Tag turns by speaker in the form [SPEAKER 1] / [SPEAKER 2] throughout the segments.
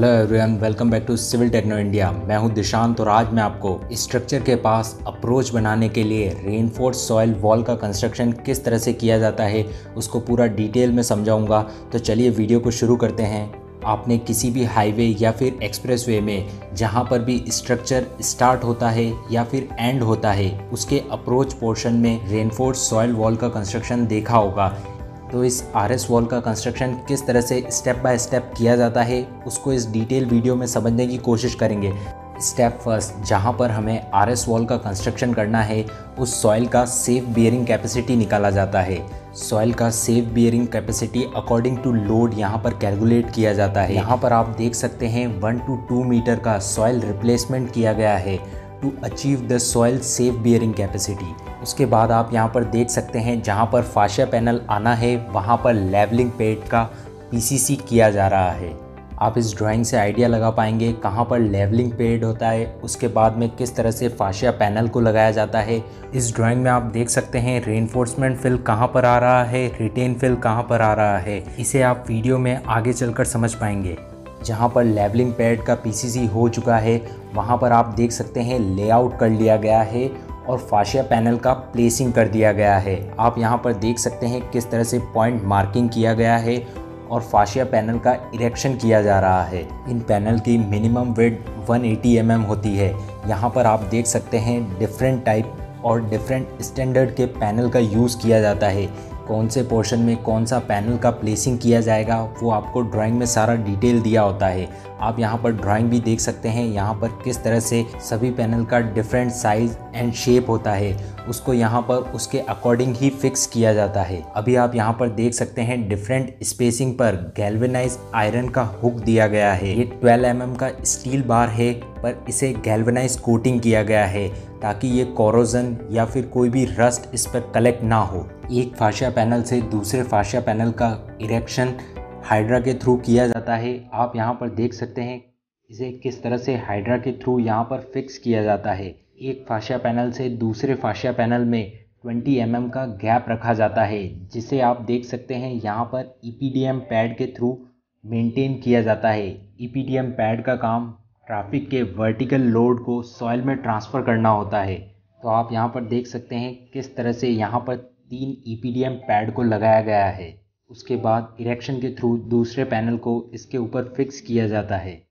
[SPEAKER 1] Hello everyone welcome back to civil techno India मैं हूँ दिशांत और आज मैं आपको स्ट्रक्चर के पास अप्रोच बनाने के लिए रेनफोर्स सॉइल वॉल का कंस्ट्रक्शन किस तरह से किया जाता है, उसको पूरा डिटेल में समझाऊँगा। तो चलिए वीडियो को शुरू करते हैं। आपने किसी भी हाईवे या फिर एक्सप्रेसवे में जहाँ पर भी स्ट्रक्चर स्टार्ट होता है या फिर एंड होता है, उसके अप्रोच पोर्शन में रेनफोर्स सॉइल वॉल का कंस्ट्रक्शन देखा होगा। तो इस आर एस वॉल का कंस्ट्रक्शन किस तरह से स्टेप बाय स्टेप किया जाता है, उसको इस डिटेल वीडियो में समझने की कोशिश करेंगे। स्टेप फ़र्स्ट जहाँ पर हमें आर एस वॉल का कंस्ट्रक्शन करना है, उस सॉइल का सेफ़ बियरिंग कैपेसिटी निकाला जाता है। सॉइल का safe bearing capacity according to load यहाँ पर कैलकुलेट किया जाता है। यहाँ पर आप देख सकते हैं वन टू टू मीटर का सॉइल रिप्लेसमेंट किया गया है। To achieve the soil safe bearing capacity उसके बाद आप यहाँ पर देख सकते हैं, जहाँ पर फाशिया पैनल आना है, वहाँ पर लेवलिंग पेड का पीसीसी किया जा रहा है। आप इस ड्राइंग से आइडिया लगा पाएँगे कहाँ पर लेवलिंग पेड होता है, उसके बाद में किस तरह से फाशिया पैनल को लगाया जाता है। इस ड्राइंग में आप देख सकते हैं रेनफोर्समेंट फिल कहाँ पर आ रहा है रिटेन फिल कहाँ पर आ रहा है। इसे आप वीडियो में आगे चलकर समझ पाएँगे। जहाँ पर लेवलिंग पैड का पीसीसी हो चुका है, वहाँ पर आप देख सकते हैं लेआउट कर लिया गया है और फाशिया पैनल का प्लेसिंग कर दिया गया है। आप यहाँ पर देख सकते हैं किस तरह से पॉइंट मार्किंग किया गया है और फाशिया पैनल का इरेक्शन किया जा रहा है। इन पैनल की मिनिमम वेड 180 एटी mm होती है। यहाँ पर आप देख सकते हैं डिफरेंट टाइप और डिफरेंट स्टैंडर्ड के पैनल का यूज़ किया जाता है। कौन से पोर्शन में कौन सा पैनल का प्लेसिंग किया जाएगा, वो आपको ड्राइंग में सारा डिटेल दिया होता है। आप यहाँ पर ड्राइंग भी देख सकते हैं, यहाँ पर किस तरह से सभी पैनल का डिफरेंट साइज़ एंड शेप होता है, उसको यहाँ पर उसके अकॉर्डिंग ही फिक्स किया जाता है। अभी आप यहाँ पर देख सकते हैं डिफरेंट स्पेसिंग पर गैल्वेनाइज आयरन का हुक दिया गया है। ये 12 एम mm का स्टील बार है, पर इसे गैल्वेनाइज कोटिंग किया गया है। ताकि ये कोरोजन या फिर कोई भी रस्ट इस पर कलेक्ट ना हो। एक फाशिया पैनल से दूसरे फाशिया पैनल का इरेक्शन हाइड्रा के थ्रू किया जाता है। आप यहाँ पर देख सकते हैं, इसे किस तरह से हाइड्रा के थ्रू यहाँ पर फिक्स किया जाता है। एक फाशिया पैनल से दूसरे फाशिया पैनल में 20 एम mm का गैप रखा जाता है, जिसे आप देख सकते हैं यहाँ पर ईपीडीएम पैड के थ्रू मेंटेन किया जाता है। ईपीडीएम पैड का काम ट्रैफ़िक के वर्टिकल लोड को सॉइल में ट्रांसफ़र करना होता है। तो आप यहाँ पर देख सकते हैं किस तरह से यहाँ पर तीन ईपीडीएम पैड को लगाया गया है। उसके बाद इरेक्शन के थ्रू दूसरे पैनल को इसके ऊपर फिक्स किया जाता है।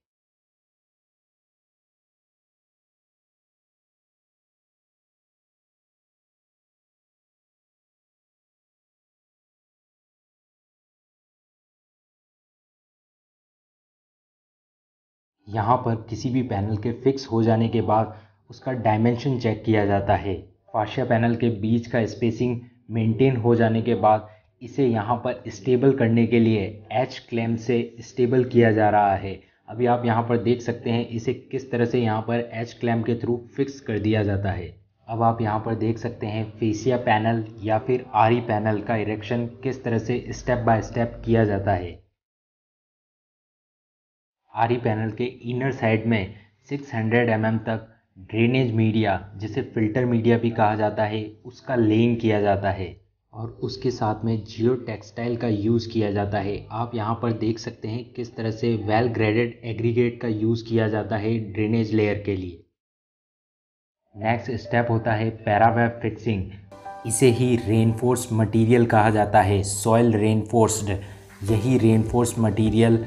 [SPEAKER 1] यहाँ पर किसी भी पैनल के फिक्स हो जाने के बाद उसका डायमेंशन चेक किया जाता है। फाशिया पैनल के बीच का स्पेसिंग मेंटेन हो जाने के बाद इसे यहाँ पर स्टेबल करने के लिए एच क्लेम से स्टेबल किया जा रहा है। अभी आप यहाँ पर देख सकते हैं इसे किस तरह से यहाँ पर एच क्लैम के थ्रू फिक्स कर दिया जाता है। अब आप यहाँ पर देख सकते हैं फेसिया पैनल या फिर आरी पैनल का इरेक्शन किस तरह से स्टेप बाय स्टेप किया जाता है। आरी पैनल के इनर साइड में 600 हंड्रेड mm तक ड्रेनेज मीडिया, जिसे फ़िल्टर मीडिया भी कहा जाता है, उसका लेइंग किया जाता है। और उसके साथ में जियो टेक्सटाइल का यूज़ किया जाता है। आप यहाँ पर देख सकते हैं किस तरह से वेल ग्रेडेड एग्रीगेट का यूज़ किया जाता है ड्रेनेज लेयर के लिए। नेक्स्ट स्टेप होता है पैरावेब फिक्सिंग इसे ही रेनफोर्स मटेरियल कहा जाता है। सॉइल रेनफोर्स्ड यही रेनफोर्स मटेरियल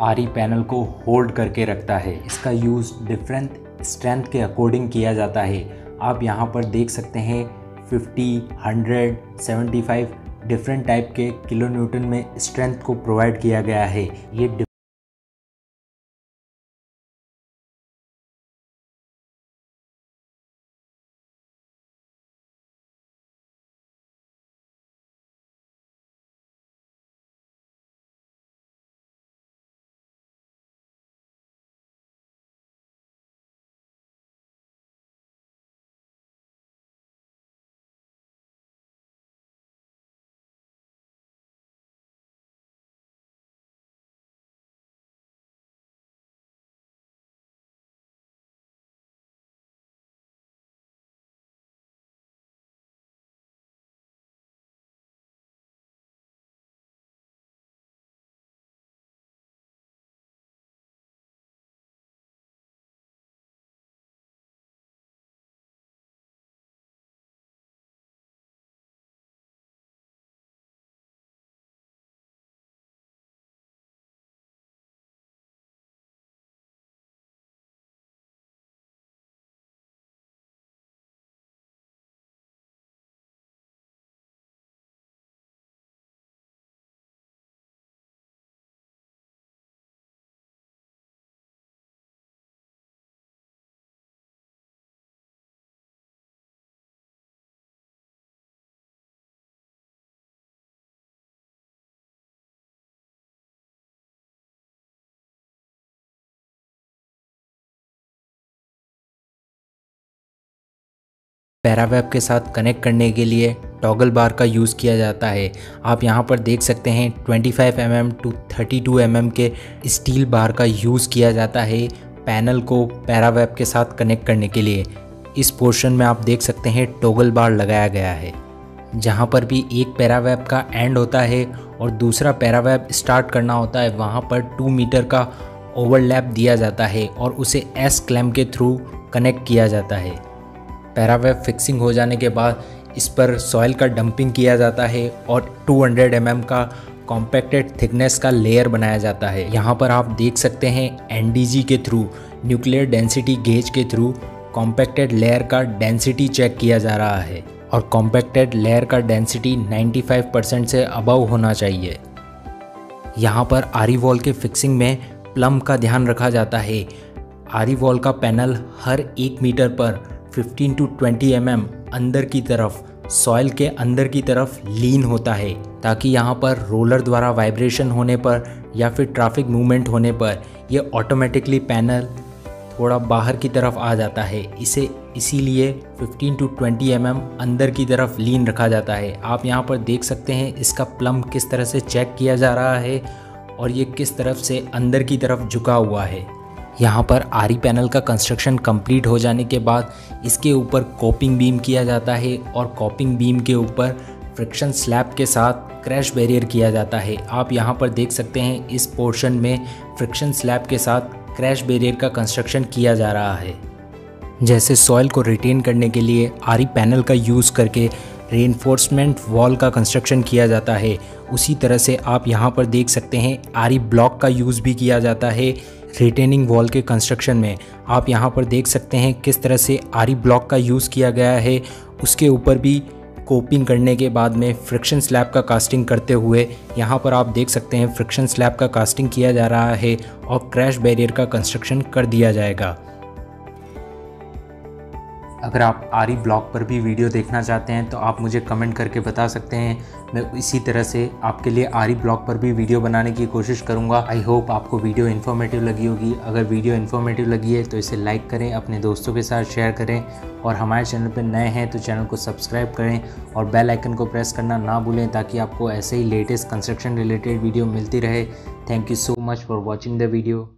[SPEAKER 1] आरी पैनल को होल्ड करके रखता है। इसका यूज़ डिफरेंट स्ट्रेंथ के अकॉर्डिंग किया जाता है। आप यहाँ पर देख सकते हैं 50, 100, 75 डिफरेंट टाइप के किलो न्यूटन में स्ट्रेंथ को प्रोवाइड किया गया है। ये पैरावेब के साथ कनेक्ट करने के लिए टॉगल बार का यूज़ किया जाता है। आप यहाँ पर देख सकते हैं 25 फाइव mm टू 32 mm के स्टील बार का यूज़ किया जाता है पैनल को पैरावेब के साथ कनेक्ट करने के लिए। इस पोर्शन में आप देख सकते हैं टोगल बार लगाया गया है। जहाँ पर भी एक पैरावेब का एंड होता है और दूसरा पैरावेब स्टार्ट करना होता है, वहाँ पर टू मीटर का ओवरलैप दिया जाता है और उसे एस क्लैम के थ्रू कनेक्ट किया जाता है। पैरावेब फिक्सिंग हो जाने के बाद इस पर सॉयल का डंपिंग किया जाता है और 200 हंड्रेड mm का कॉम्पैक्टेड थिकनेस का लेयर बनाया जाता है। यहाँ पर आप देख सकते हैं एनडीजी के थ्रू, न्यूक्लियर डेंसिटी गेज के थ्रू कॉम्पैक्टेड लेयर का डेंसिटी चेक किया जा रहा है और कॉम्पैक्टेड लेयर का डेंसिटी 95 परसेंट से अबव होना चाहिए। यहाँ पर आरी वॉल के फिक्सिंग में प्लम का ध्यान रखा जाता है। आरी वॉल का पैनल हर एक मीटर पर 15 टू 20 एम mm अंदर की तरफ़ सॉइल के अंदर की तरफ़ लीन होता है, ताकि यहाँ पर रोलर द्वारा वाइब्रेशन होने पर या फिर ट्रैफ़िक मूवमेंट होने पर यह ऑटोमेटिकली पैनल थोड़ा बाहर की तरफ़ आ जाता है। इसे इसीलिए 15 टू 20 एम mm अंदर की तरफ़ लीन रखा जाता है। आप यहाँ पर देख सकते हैं इसका प्लम किस तरह से चेक किया जा रहा है और ये किस तरफ़ से अंदर की तरफ़ झुका हुआ है। यहाँ पर आरी पैनल का कंस्ट्रक्शन कंप्लीट हो जाने के बाद इसके ऊपर कॉपिंग बीम किया जाता है और कॉपिंग बीम के ऊपर फ्रिक्शन स्लैब के साथ क्रैश बैरियर किया जाता है। आप यहाँ पर देख सकते हैं इस पोर्शन में फ्रिक्शन स्लैब के साथ क्रैश बैरियर का कंस्ट्रक्शन किया जा रहा है। जैसे सॉइल को रिटेन करने के लिए आरी पैनल का यूज़ करके रेनफोर्समेंट वॉल का कंस्ट्रक्शन किया जाता है। उसी तरह से आप यहाँ पर देख सकते हैं आरी ब्लॉक का यूज़ भी किया जाता है। रिटेनिंग वॉल के कंस्ट्रक्शन में। आप यहाँ पर देख सकते हैं किस तरह से आरी ब्लॉक का यूज़ किया गया है। उसके ऊपर भी कोपिंग करने के बाद में फ्रिक्शन स्लैब का कास्टिंग करते हुए यहाँ पर आप देख सकते हैं फ्रिक्शन स्लैब का कास्टिंग किया जा रहा है और क्रैश बैरियर का कंस्ट्रक्शन कर दिया जाएगा। अगर आप आरी ब्लॉग पर भी वीडियो देखना चाहते हैं तो आप मुझे कमेंट करके बता सकते हैं। मैं इसी तरह से आपके लिए आरी ब्लॉग पर भी वीडियो बनाने की कोशिश करूँगा। आई होप आपको वीडियो इन्फॉर्मेटिव लगी होगी। अगर वीडियो इन्फॉर्मेटिव लगी है तो इसे लाइक करें, अपने दोस्तों के साथ शेयर करें। और हमारे चैनल पर नए हैं तो चैनल को सब्सक्राइब करें और बेल आइकन को प्रेस करना ना भूलें, ताकि आपको ऐसे ही लेटेस्ट कंस्ट्रक्शन रिलेटेड वीडियो मिलती रहे। Thank you so much for watching the video